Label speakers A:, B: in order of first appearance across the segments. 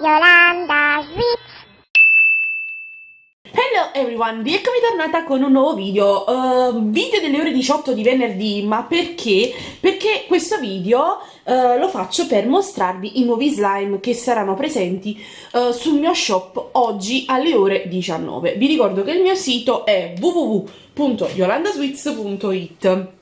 A: Yolanda Sweet.
B: Hello everyone, rieccomi tornata con un nuovo video, uh, video delle ore 18 di venerdì, ma perché? Perché questo video uh, lo faccio per mostrarvi i nuovi slime che saranno presenti uh, sul mio shop oggi alle ore 19. Vi ricordo che il mio sito è www.yolandasweets.it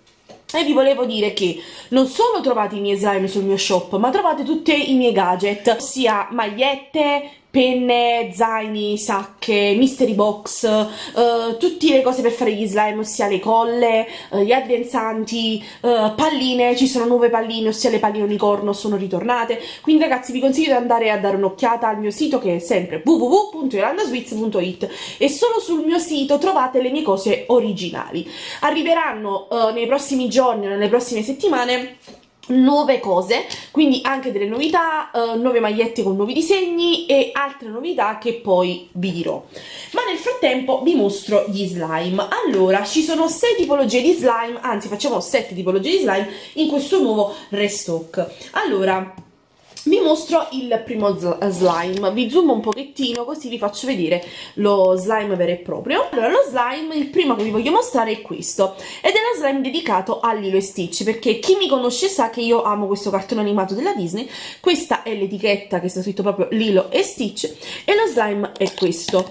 B: e vi volevo dire che non solo trovate i miei slime sul mio shop, ma trovate tutti i miei gadget, ossia magliette, penne, zaini, sacche, mystery box, uh, tutte le cose per fare gli slime, ossia le colle, uh, gli addensanti, uh, palline, ci sono nuove palline, ossia le palline unicorno sono ritornate, quindi ragazzi vi consiglio di andare a dare un'occhiata al mio sito che è sempre www.yolandasweets.it e solo sul mio sito trovate le mie cose originali. Arriveranno nei prossimi giorni o nelle prossime settimane nuove cose, quindi anche delle novità, uh, nuove magliette con nuovi disegni e altre novità che poi vi dirò. Ma nel frattempo vi mostro gli slime. Allora, ci sono 6 tipologie di slime, anzi facciamo 7 tipologie di slime in questo nuovo restock. Allora, vi mostro il primo slime, vi zoom un pochettino così vi faccio vedere lo slime vero e proprio. Allora, lo slime, il primo che vi voglio mostrare è questo, ed è lo slime dedicato a Lilo e Stitch, perché chi mi conosce sa che io amo questo cartone animato della Disney, questa è l'etichetta che sta scritto proprio Lilo e Stitch, e lo slime è questo.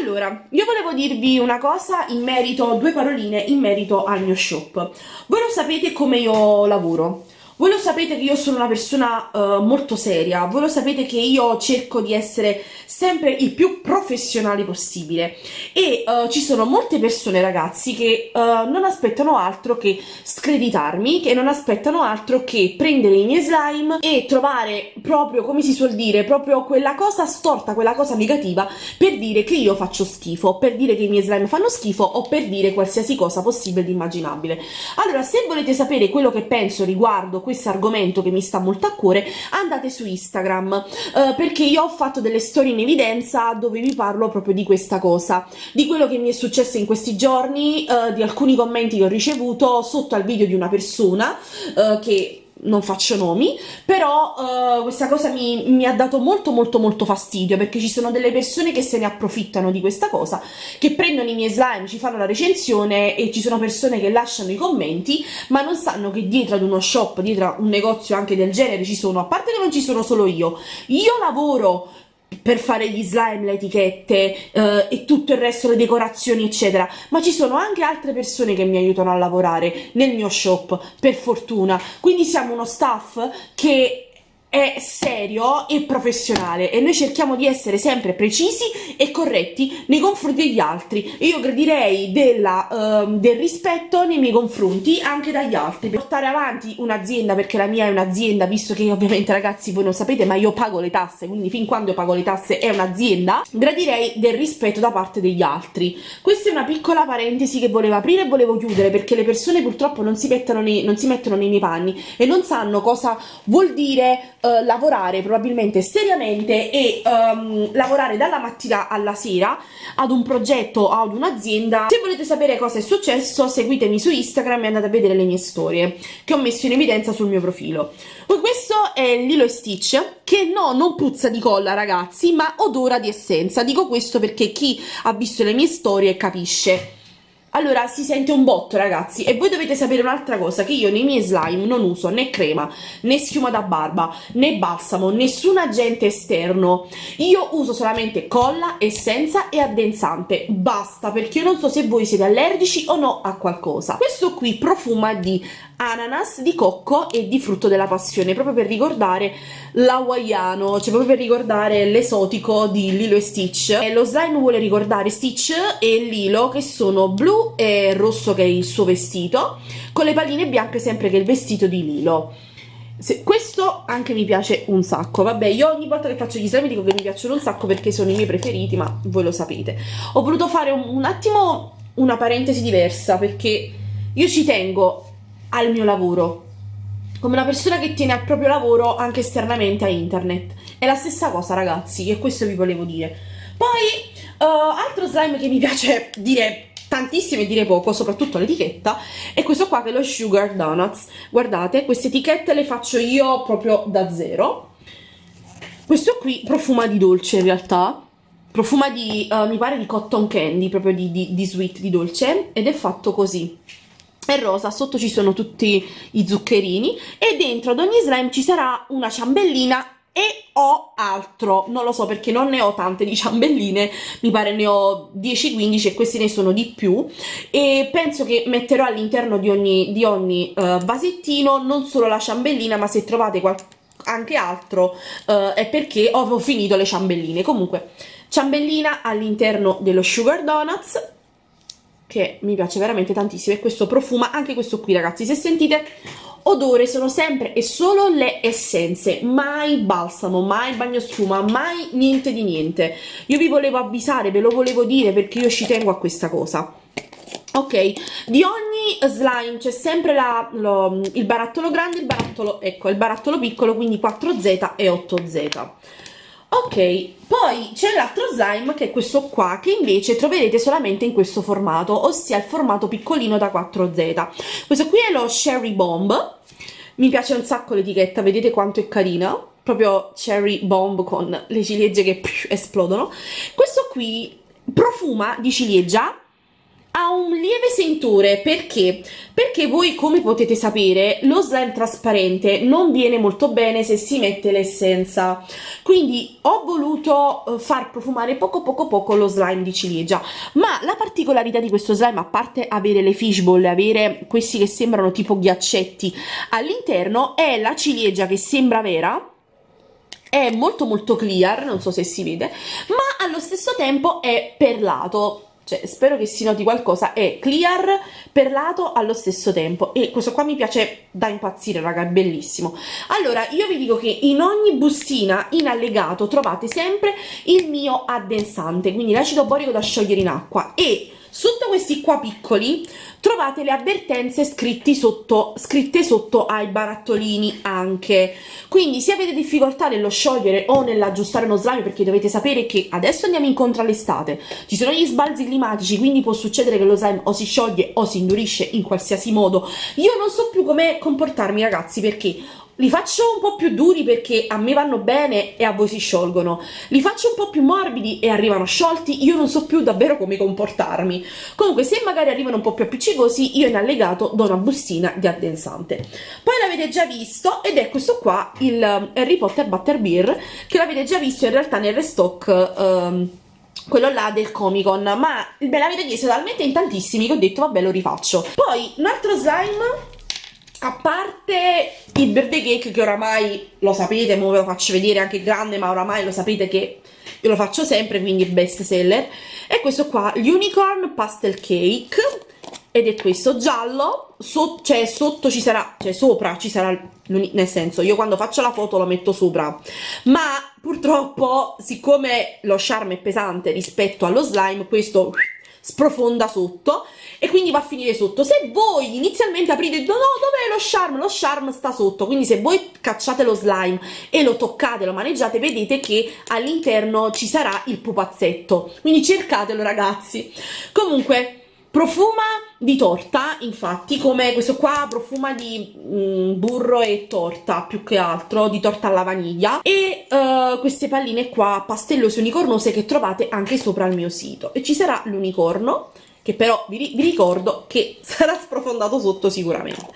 B: Allora, io volevo dirvi una cosa in merito, due paroline in merito al mio shop. Voi lo sapete come io lavoro, voi lo sapete che io sono una persona uh, molto seria, voi lo sapete che io cerco di essere sempre il più professionale possibile e uh, ci sono molte persone ragazzi che uh, non aspettano altro che screditarmi, che non aspettano altro che prendere i miei slime e trovare proprio, come si suol dire, proprio quella cosa storta, quella cosa negativa per dire che io faccio schifo, per dire che i miei slime fanno schifo o per dire qualsiasi cosa possibile ed immaginabile. Allora, se volete sapere quello che penso riguardo questo argomento che mi sta molto a cuore, andate su Instagram, eh, perché io ho fatto delle storie in evidenza dove vi parlo proprio di questa cosa, di quello che mi è successo in questi giorni, eh, di alcuni commenti che ho ricevuto sotto al video di una persona eh, che non faccio nomi, però uh, questa cosa mi, mi, ha dato molto molto molto fastidio perché ci sono delle persone che se ne approfittano di questa cosa, che prendono i miei slime, ci fanno la recensione e ci sono persone che lasciano i commenti, ma non sanno che dietro ad uno shop, dietro a un negozio anche del genere ci sono, a parte che non ci sono solo io, io lavoro per fare gli slime, le etichette eh, e tutto il resto, le decorazioni eccetera. Ma ci sono anche altre persone che mi aiutano a lavorare nel mio shop per fortuna. Quindi siamo uno staff che è serio e professionale e noi cerchiamo di essere sempre precisi e corretti nei confronti degli altri. Io gradirei della, uh, del rispetto nei miei confronti anche dagli altri. Per portare avanti un'azienda perché la mia è un'azienda visto che ovviamente ragazzi voi non sapete ma io pago le tasse quindi fin quando io pago le tasse è un'azienda gradirei del rispetto da parte degli altri. Questa è una piccola parentesi che volevo aprire e volevo chiudere perché le persone purtroppo non si nei, non si mettono nei miei panni e non sanno cosa vuol dire uh, lavorare probabilmente seriamente e um, lavorare dalla mattina alla sera ad un progetto o ad un'azienda. Se volete sapere cosa è successo, seguitemi su Instagram e andate a vedere le mie storie che ho messo in evidenza sul mio profilo. Questo è Lilo Stitch, che no, non puzza di colla ragazzi, ma odora di essenza. Dico questo perché chi ha visto le mie storie capisce. Allora si sente un botto ragazzi. E voi dovete sapere un'altra cosa che io nei miei slime non uso né crema né schiuma da barba né balsamo nessun agente esterno. Io uso solamente colla, essenza e addensante. Basta perché io non so se voi siete allergici o no a qualcosa. Questo qui profuma di ananas, di cocco e di frutto della passione, proprio per ricordare l'hawaiano, cioè proprio per ricordare l'esotico di Lilo e Stitch. E lo slime vuole ricordare Stitch e Lilo che sono blu e rosso che è il suo vestito, con le palline bianche sempre che il vestito di Lilo. Se, questo anche mi piace un sacco, vabbè io ogni volta che faccio gli slime dico che mi piacciono un sacco perché sono i miei preferiti, ma voi lo sapete. Ho voluto fare un, un attimo una parentesi diversa perché io ci tengo al mio lavoro. Come una persona che tiene al proprio lavoro anche esternamente a internet. È la stessa cosa ragazzi e questo vi volevo dire. Poi uh, altro slime che mi piace dire tantissimo e dire poco, soprattutto l'etichetta, è questo qua che è lo Sugar Donuts. Guardate, queste etichette le faccio io proprio da zero. questo qui profuma di dolce in realtà. Profuma di, uh, mi pare di cotton candy, proprio di, di, di sweet, di dolce, ed è fatto così è rosa, sotto ci sono tutti i zuccherini e dentro ad ogni slime ci sarà una ciambellina e ho altro, non lo so perché non ne ho tante di ciambelline, mi pare ne ho 10-15 e questi ne sono di più. E penso che metterò all'interno di ogni, di ogni uh, vasettino non solo la ciambellina ma se trovate anche altro uh, è perché ho finito le ciambelline, comunque ciambellina all'interno dello Sugar Donuts che mi piace veramente tantissimo e questo profuma, anche questo qui ragazzi, se sentite odore sono sempre e solo le essenze, mai balsamo, mai bagnoschiuma, mai niente di niente. Io vi volevo avvisare, ve lo volevo dire perché io ci tengo a questa cosa. Ok, di ogni slime c'è sempre la, lo, il barattolo grande, il barattolo, ecco, il barattolo piccolo, quindi 4Z e 8Z. Ok, poi c'è l'altro slime che è questo qua che invece troverete solamente in questo formato, ossia il formato piccolino da 4Z. Questo qui è lo Cherry Bomb, mi piace un sacco l'etichetta, vedete quanto è carina? Proprio Cherry Bomb con le ciliegie che esplodono. Questo qui profuma di ciliegia ha un lieve sentore perché? Perché voi come potete sapere lo slime trasparente non viene molto bene se si mette l'essenza. Quindi ho voluto eh, far profumare poco poco poco lo slime di ciliegia. Ma la particolarità di questo slime a parte avere le fishball avere questi che sembrano tipo ghiaccetti all'interno è la ciliegia che sembra vera è molto molto clear, non so se si vede, ma allo stesso tempo è perlato cioè spero che si noti qualcosa, è clear, perlato allo stesso tempo. E questo qua mi piace da impazzire raga, è bellissimo. Allora io vi dico che in ogni bustina in allegato trovate sempre il mio addensante, quindi l'acido borico da sciogliere in acqua. E Sotto questi qua piccoli trovate le avvertenze sotto, scritte sotto ai barattolini anche. Quindi se avete difficoltà nello sciogliere o nell'aggiustare uno slime, perché dovete sapere che adesso andiamo incontro all'estate, ci sono gli sbalzi climatici, quindi può succedere che lo slime o si scioglie o si indurisce in qualsiasi modo. Io non so più come comportarmi ragazzi perché li faccio un po' più duri perché a me vanno bene e a voi si sciolgono. Li faccio un po' più morbidi e arrivano sciolti, io non so più davvero come comportarmi. Comunque, se magari arrivano un po' più appiccicosi, io in allegato do una bustina di addensante. Poi l'avete già visto ed è questo qua, il Harry Potter Butterbeer, che l'avete già visto in realtà nel restock... Um, quello là del Comic Con ma me l'avete chiesto talmente in tantissimi che ho detto vabbè lo rifaccio poi un altro slime a parte il birthday cake che oramai lo sapete, ora ve lo faccio vedere anche grande, ma oramai lo sapete che io lo faccio sempre, quindi è best seller. E questo qua, l'Unicorn Pastel Cake, ed è questo giallo, so, cioè sotto ci sarà, cioè sopra ci sarà, nel senso io quando faccio la foto lo metto sopra, ma purtroppo siccome lo charme è pesante rispetto allo slime, questo sprofonda sotto e quindi va a finire sotto. Se voi inizialmente aprite dite no, dov'è lo charm? Lo charm sta sotto, quindi se voi cacciate lo slime e lo toccate, lo maneggiate, vedete che all'interno ci sarà il pupazzetto, quindi cercatelo ragazzi. Comunque, profuma di torta infatti come questo qua profuma di mm, burro e torta più che altro di torta alla vaniglia. E uh, queste palline qua pastellose unicornose che trovate anche sopra il mio sito. E ci sarà l'unicorno che però vi, vi ricordo che sarà sprofondato sotto sicuramente.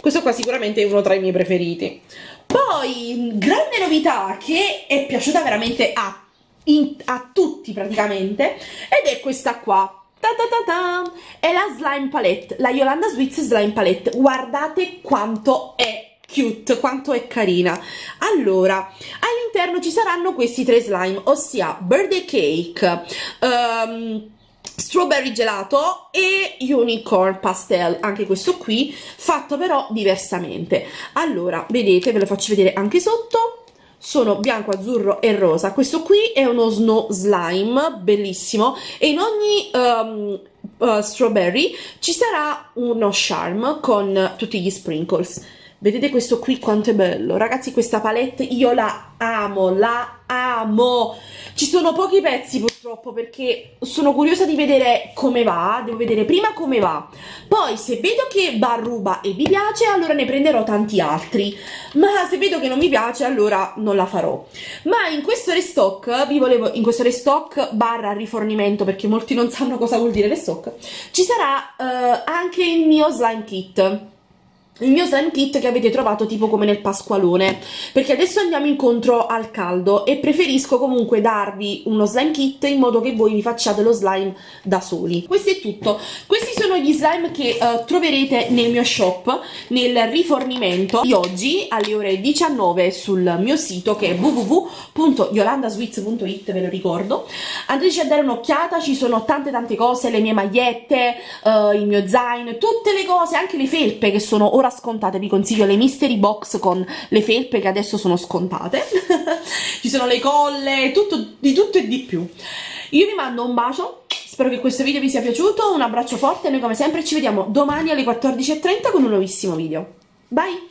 B: Questo qua sicuramente è uno tra i miei preferiti. Poi grande novità che è piaciuta veramente a, in, a tutti praticamente ed è questa qua Ta ta ta. È la slime palette, la Yolanda Sweets slime palette. Guardate quanto è cute, quanto è carina. Allora, all'interno ci saranno questi tre slime, ossia birthday cake, um, strawberry gelato e unicorn pastel anche questo qui fatto però diversamente allora vedete ve lo faccio vedere anche sotto sono bianco, azzurro e rosa. Questo qui è uno snow slime, bellissimo, e in ogni um, uh, strawberry ci sarà uno charm con tutti gli sprinkles. Vedete questo qui quanto è bello? Ragazzi, questa palette io la amo, la amo. Ci sono pochi pezzi purtroppo perché sono curiosa di vedere come va, devo vedere prima come va. Poi se vedo che va a ruba e vi piace, allora ne prenderò tanti altri. Ma se vedo che non mi piace, allora non la farò. Ma in questo restock, vi volevo, in questo restock barra rifornimento, perché molti non sanno cosa vuol dire restock, ci sarà uh, anche il mio slime kit il mio slime kit che avete trovato tipo come nel pasqualone. Perché adesso andiamo incontro al caldo e preferisco comunque darvi uno slime kit in modo che voi vi facciate lo slime da soli. Questo è tutto. Questi sono gli slime che uh, troverete nel mio shop nel rifornimento di oggi alle ore 19 sul mio sito che è www.yolandasweets.it ve lo ricordo. Andrete a dare un'occhiata ci sono tante tante cose le mie magliette uh, il mio zaino tutte le cose anche le felpe che sono ora ora scontate, vi consiglio le mystery box con le felpe che adesso sono scontate, ci sono le colle, tutto, di tutto e di più. Io vi mando un bacio, spero che questo video vi sia piaciuto, un abbraccio forte e noi come sempre ci vediamo domani alle 14.30 con un nuovissimo video. Bye!